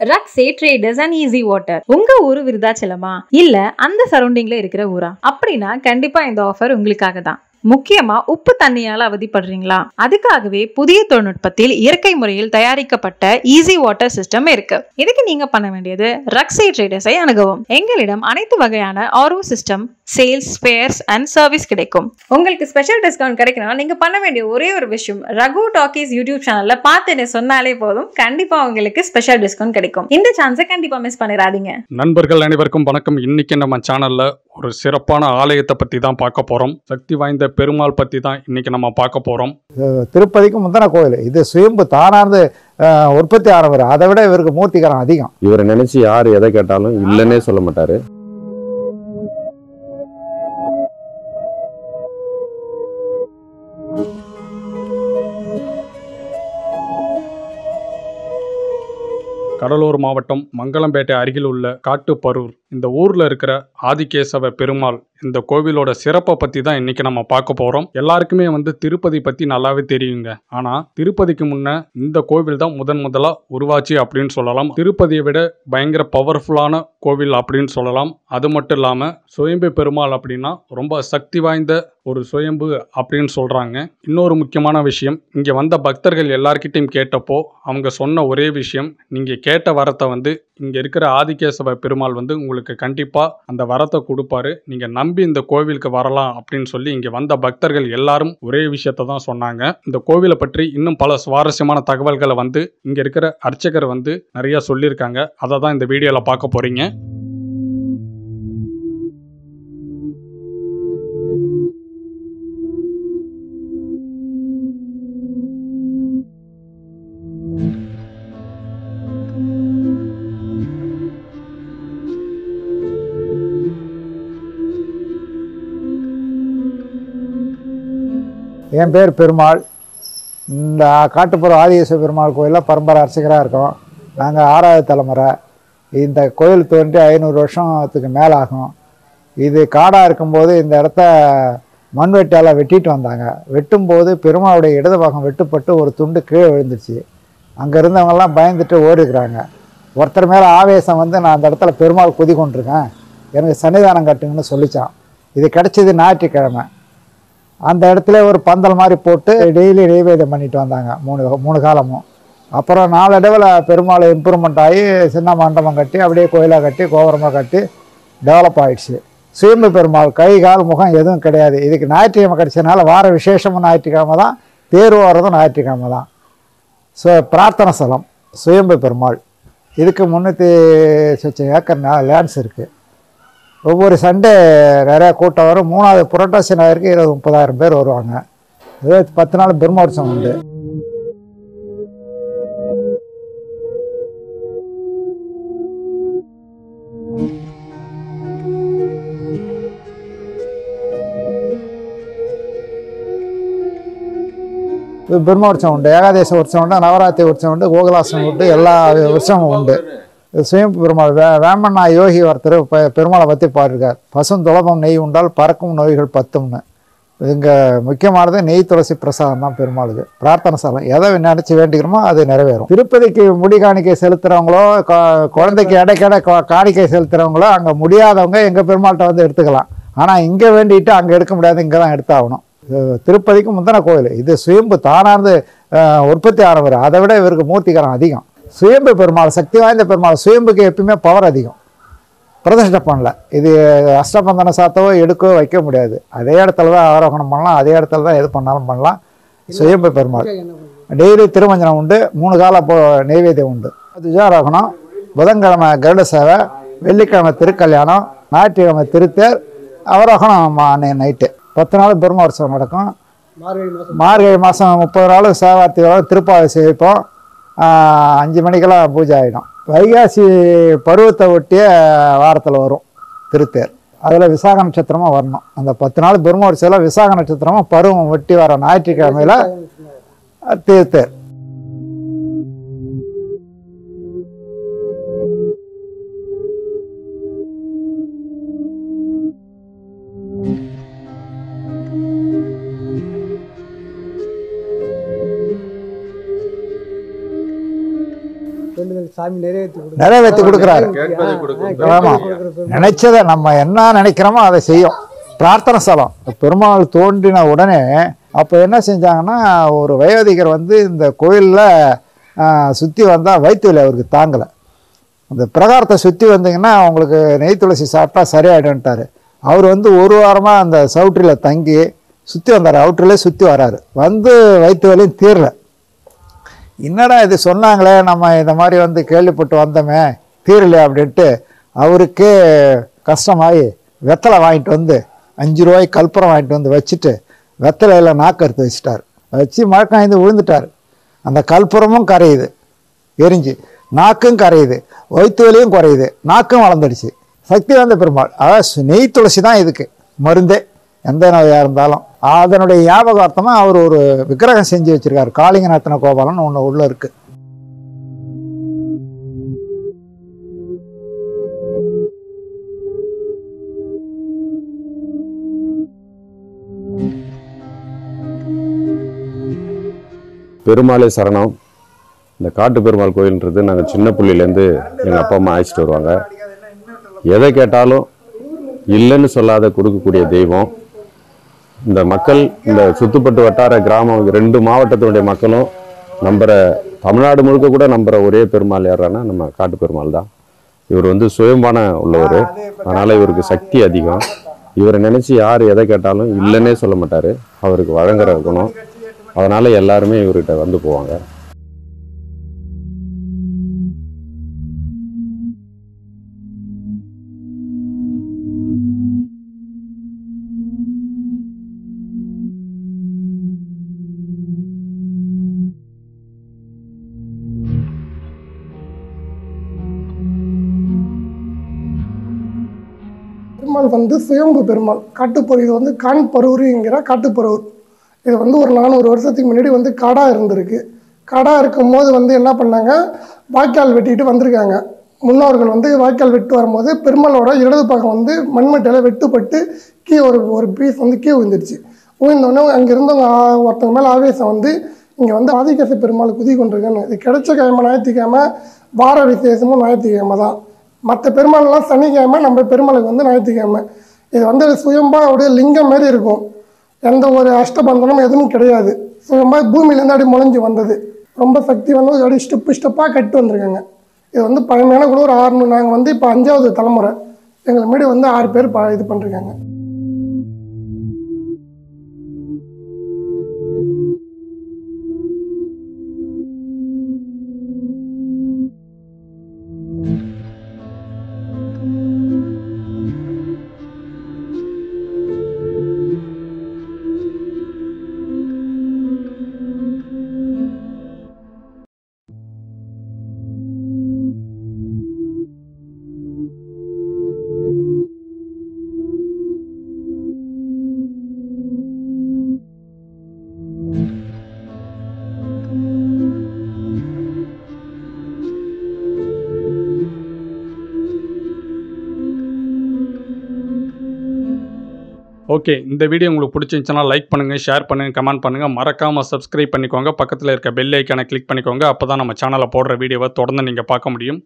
ரக்ஸே traders and easy water உங்க ஊரு விருதாச்சலமா? இல்ல அந்த சரௌண்டிங்ல இருக்கிற ஊரா? அப்படின்னா கண்டிப்பா இந்த ஆஃபர் உங்களுக்காக தான் முக்கியமா உப்பு தண்ணியால் அவதிப்படுறீங்களா? அதுக்காகவே புதிய தொழில்நுட்பத்தில் இயற்கை முறையில் தயாரிக்கப்பட்ட ஈஸி வாட்டர் சிஸ்டம் இருக்கு. இதுக்கு நீங்க பண்ண வேண்டியது ரக்ஸை ட்ரேடர்ஸை அணுகவும். எங்களிடம் அனைத்து வகையான RO system sales spares and service கிடைக்கும். உங்களுக்கு ஸ்பெஷல் டிஸ்கவுண்ட் கிடைக்கணும் நீங்க பண்ண வேண்டிய ஒரே ஒரு விஷயம் ரகு டாக்கீஸ் யூடியூப் சேனல்ல என்ன சொன்னாலே போதும். கண்டிப்பா உங்களுக்கு ஸ்பெஷல் டிஸ்கவுண்ட் கிடைக்கும். இந்த சான்ஸை கண்டிப்பா மிஸ் பண்ணிடாதீங்க நண்பர்கள் அனைவருக்கும் வணக்கம். இன்னைக்கு நம்ம சேனல்ல ஒரு சிறப்பான ஆலயத்தை பத்தி தான் பார்க்க போறோம். சக்தி வாய்ந்த பெருமாள் பத்தி தான் இன்னைக்கு நம்ம பார்க்க போறோம். திருப்பதிக்கு முந்தின கோயில். இது சுயம்பு தானார்ந்து உற்பத்தி ஆனவர். அதை விட இவருக்கு மூர்த்திகரம் அதிகம். இவரை நினைச்சு யார் எதை கேட்டாலும் இல்லைன்னே சொல்ல மாட்டாரு. கடலூர் மாவட்டம் மங்களம்பேட்டை அருகில் உள்ள காட்டுப்பரூர். இந்த ஊர்ல இருக்கிற ஆதிகேசவ பெருமாள் இந்த கோவிலோட சிறப்பை பத்தி தான் இன்னைக்கு நம்ம பார்க்க போறோம். எல்லாருக்குமே வந்து திருப்பதி பத்தி நல்லாவே தெரியுங்க. ஆனா திருப்பதிக்கு முன்ன இந்த கோவில் தான் முதன் முதலா உருவாச்சு அப்படின்னு சொல்லலாம். திருப்பதியை விட பயங்கர பவர்ஃபுல்லான கோவில் அப்படின்னு சொல்லலாம். அது மட்டும் இல்லாம சுயம்பு பெருமாள் அப்படின்னா ரொம்ப சக்தி வாய்ந்த ஒரு சுயம்பு அப்படின்னு சொல்றாங்க. இன்னொரு முக்கியமான விஷயம் இங்க வந்த பக்தர்கள் எல்லார்கிட்டையும் கேட்டப்போ அவங்க சொன்ன ஒரே விஷயம் நீங்க கேட்ட வரத்தை வந்து இங்கே இருக்கிற ஆதிகேசவ பெருமாள் வந்து உங்களுக்கு கண்டிப்பாக அந்த வரத்தை கொடுப்பாரு. நீங்கள் நம்பி இந்த கோவிலுக்கு வரலாம் அப்படின்னு சொல்லி இங்கே வந்த பக்தர்கள் எல்லாரும் ஒரே விஷயத்தை தான் சொன்னாங்க. இந்த கோவிலை பற்றி இன்னும் பல சுவாரஸ்யமான தகவல்களை வந்து இங்கே இருக்கிற அர்ச்சகர் வந்து நிறைய சொல்லியிருக்காங்க. அதை தான் இந்த வீடியோவில் பார்க்க போகிறீங்க என் பேர் பெருமாள். இந்த காட்டுப்புற ஆதியேச பெருமாள் கோயிலில் பரம்பரை அர்ச்சகராக இருக்கோம். நாங்கள் ஆறாவது தலைமுறை. இந்த கோயில் தோன்றி ஐநூறு வருஷத்துக்கு மேலே ஆகும் இது காடாக இருக்கும்போது இந்த இடத்த மண்வெட்டியால் வெட்டிட்டு வந்தாங்க. வெட்டும்போது பெருமாளுடைய இடது பாகம் வெட்டுப்பட்டு ஒரு துண்டு கீழே விழுந்துச்சு அங்கே இருந்தவங்கெல்லாம் பயந்துட்டு ஓடிக்கிறாங்க ஒருத்தர் மேலே ஆவேசம் வந்து நான் அந்த இடத்துல பெருமாள் குதி கொண்டிருக்கேன். எனக்கு சன்னிதானம் கட்டுங்கன்னு சொல்லிச்சான். இது கிடச்சிது ஞாயிற்றுக்கிழமை. அந்த இடத்துல ஒரு பந்தல் மாதிரி போட்டு டெய்லி நெய்வேதம் பண்ணிட்டு வந்தாங்க. மூணு மூணு காலமும். அப்புறம் நாளடைவில் பெருமாள் இம்ப்ரூவ்மெண்ட் ஆகி சின்ன மண்டபம் கட்டி அப்படியே கோயிலாக கட்டி கோபுரமாக கட்டி டெவலப் ஆகிடுச்சு சுயம்பு பெருமாள் கை கால் முகம் எதுவும் கிடையாது. இதுக்கு ஞாயிற்றுக்கிழமை கிடைச்சதுனால வார விசேஷமும் ஞாயிற்றுக்கிழமை தான் தேர் ஓரதும் ஞாயிற்றுக்கிழமை தான். ஸோ பிரார்த்தனை ஸ்தலம் சுயம்பு பெருமாள். இதுக்கு முந்நூற்றி சொச்சம் ஏக்கர் லேண்ட்ஸ் இருக்குது ஒவ்வொரு சண்டே நிறையா கூட்டம் வரும். மூணாவது புரட்டாசி நகருக்கு இருபது முப்பதாயிரம் பேர் வருவாங்க. இதே பத்து நாள் பிரம்மோற்சவம் உண்டு. இது பிரம்மோற்சவம் உண்டு. ஏகாதேச உற்சவம் உண்டு நவராத்திரி உற்சவம் உண்டு கோகுலாசனம் உண்டு எல்லா உற்சவமும் உண்டு. சுயம்பு பெருமாள் வே வேமண்ணா யோகி ஒருத்தர் பெ பெருமாளை பற்றி பாடிருக்கார். பசும் துளபம் நெய் உண்டால் பறக்கும் நோய்கள் பத்தும்னு. இங்கே முக்கியமானது நெய் துளசி பிரசாதம் தான் பெருமாளுக்கு. பிரார்த்தனை சாலம் எதை நினச்சி வேண்டிக்கிறோமோ அது நிறைவேறும். திருப்பதிக்கு முடி காணிக்கை செலுத்துகிறவங்களோ குழந்தைக்கு இடைக்கிட கா- காணிக்கை செலுத்துகிறவங்களோ அங்கே முடியாதவங்க எங்கள் பெருமாள்கிட்ட வந்து எடுத்துக்கலாம். ஆனால் இங்கே வேண்டிட்டு அங்கே எடுக்க முடியாது இங்கே தான் எடுத்தாகணும். திருப்பதிக்கு முந்தின கோயில். இது சுயம்பு தானார்ந்து உற்பத்தி ஆனவர். அதை விட இவருக்கு மூர்த்திகரம் அதிகம். சுயம்பு பெருமாள் சக்தி வாய்ந்த பெருமாள் சுயம்புக்கு எப்பயுமே பவர் அதிகம். பிரதிஷ்டை பண்ணல இது அஷ்டபந்தன சாத்தவோ எடுக்கவோ வைக்க முடியாது. அதே இடத்துல தான் ஆரோகணம் பண்ணலாம் அதே இடத்துல தான் எது பண்ணாலும் பண்ணலாம். சுயம்பு பெருமாள். டெய்லி திருமஞ்சனம் உண்டு மூணு கால நெய்வேத்தியம் உண்டு. துஜாரோகணம் புதன்கிழமை கருட சேவை வெள்ளிக்கிழமை திருக்கல்யாணம் ஞாயிற்றுக்கிழமை திருத்தேர் அவரோகணம் மா- நைட்டு. பத்து நாள் பிரம்மோற்சவம் நடக்கும். மார்கழி மாதம் முப்பது நாள் சேவார்த்தி திருப்பாவை சேவிப்போம் அஞ்சு மணிக்கெல்லாம் பூஜை ஆகிடும் வைகாசி பருவத்தை ஒட்டிய வாரத்தில் வரும் திருத்தேர். அதில் விசாக நட்சத்திரமும் வரணும். அந்த பத்து நாள் பிரம்மோற்சவில் விசாக நட்சத்திரமும் பருவம் ஒட்டி வர ஞாயிற்றுக்கிழமையில் திருத்தேர். சாமி நிறைவேற்றி நிறைவேற்றி கொடுக்குறாரு. கேட்பதை கொடுக்கும். ஆமா. நினைச்சதை நம்ம என்ன நினைக்கிறோமோ அதை செய்யும். பிரார்த்தனை ஸ்தலம். பெருமாள் தோன்றின உடனே அப்போ என்ன செஞ்சாங்கன்னா ஒரு வயோதிகர் வந்து இந்த கோயிலில் சுற்றி வந்தால் வயிற்றுல அவருக்கு தாங்கலை. அந்த பிரகாரத்தை சுற்றி வந்தீங்கன்னா உங்களுக்கு நெய் துளசி சாப்பிட்டா சரியாயிடும்ட்டாரு. அவர் வந்து ஒரு வாரமாக அந்த சவுற்றில் தங்கி சுற்றி வந்தார். அவுட்டர்லேயே சுற்றி வராரு. வந்து வயிற்று வலியும் தீரல. என்னடா இது சொன்னாங்களே நம்ம இந்த மாதிரி வந்து கேள்விப்பட்டு வந்தோமே தீரல அப்படின்ட்டு அவருக்கே கஷ்டமாகி வெத்தலை வாங்கிட்டு வந்து அஞ்சு ரூபாய்க்கு கல்பரம் வாங்கிட்டு வந்து வச்சுட்டு வெத்தலையில் நாக்கறுத்து வச்சுட்டார். வச்சு மழக்காய்ந்து விழுந்துட்டார். அந்த கல்புரமும் கரையுது எரிஞ்சு. நாக்கும் கரையுது வயிற்று வலியும் குறையுது நாக்கும் வளர்ந்துடுச்சு. சக்தி வந்த பெருமாள். அதாவது நெய் துளசி தான் இதுக்கு மருந்தே. எந்த நோயாக இருந்தாலும். அதனுடைய ஞாபகார்த்தமாக அவர் ஒரு விக்கிரகம் செஞ்சு வச்சுருக்கார். காளிங்கநாத்தன கோபாலன் ஒன்று உள்ள இருக்கு. பெருமாளே சரணம். இந்த காட்டு பெருமாள் கோயில்ன்றது நாங்கள் சின்ன பிள்ளையிலேருந்து எங்கள் அப்பா அம்மா அழைச்சிட்டு வருவாங்க. எதை கேட்டாலும் இல்லைன்னு சொல்லாத கொடுக்கக்கூடிய தெய்வம். இந்த மக்கள் இந்த சுத்துப்பட்டு வட்டார கிராமம் ரெண்டு மாவட்டத்தினுடைய மக்களும் நம்புற தமிழ்நாடு முழுக்க கூட நம்புற ஒரே பெருமாள் யாரானா நம்ம காட்டு பெருமாள் தான். இவர் வந்து சுயம்பான உள்ளவர். அதனால் இவருக்கு சக்தி அதிகம். இவரை நினச்சி யார் எதை கேட்டாலும் இல்லைன்னே சொல்ல மாட்டார். அவருக்கு வழங்குற குணம். அதனால் எல்லாருமே இவர்கிட்ட வந்து போவாங்க. பெருமாள் வந்து சுயம்பு பெருமாள். காட்டுப்பொரு இது வந்து காண்பரூருங்கிற காட்டுப்பரூர் இது வந்து ஒரு நானூறு வருஷத்துக்கு முன்னாடி வந்து காடா இருந்திருக்கு. காடா இருக்கும்போது வந்து என்ன பண்ணாங்க? வாய்க்கால் வெட்டிட்டு வந்திருக்காங்க. முன்னோர்கள் வந்து வாய்க்கால் வெட்டு வரும்போது பெருமாளோட இடது பக்கம் வந்து மண்மட்டையில் வெட்டுப்பட்டு கீ ஒரு ஒரு பீஸ் வந்து கீ விழுந்துருச்சு விழுந்தோடனே அங்கே இருந்தவங்க ஒருத்தவங்க மேலே ஆவேசம் வந்து இங்கே வந்து ஆதிக்கச பெருமாள் குதி கொண்டிருக்கேன்னு இது கிடைச்ச கிழமை ஞாயிற்றுக்கிழமை வார விசேஷமும் ஞாயிற்றுக்கிழமை தான். மற்ற பெருமாள்லாம் சனிக்கிழமை நம்ம பெருமாளுக்கு வந்து ஞாயிற்றுக்கிழமை. இது வந்து சுயம்பா அப்படியே லிங்கம் மாதிரி இருக்கும். எந்த ஒரு அஷ்டபந்தனம் எதுவும் கிடையாது. சுயம்பா பூமியிலேருந்து அப்படியே முளைஞ்சு வந்தது. ரொம்ப சக்தி வந்து அப்படியே ஸ்டெப்பு ஸ்டெப்பாக கட்டு வந்திருக்காங்க. இது வந்து பழமையான கூட ஒரு ஆறு நாங்கள் வந்து இப்போ அஞ்சாவது தலைமுறை. எங்களுக்கு முன்னாடி வந்து ஆறு பேர் ப இது பண்ணிருக்காங்க. ஓகே இந்த வீடியோ உங்களுக்கு பிடிச்சிருந்துச்சுன்னா லைக் பண்ணுங்கள் ஷேர் பண்ணுங்கள் கமெண்ட் பண்ணுங்கள் மறக்காமல் சப்ஸ்கிரைப் பண்ணிக்கோங்க. பக்கத்தில் இருக்க பெல் ஐக்கானை கிளிக் பண்ணிக்கோங்க. அப்போ தான் நம்ம சேனலில் போடுற வீடியோவை தொடர்ந்து நீங்கள் பார்க்க முடியும்.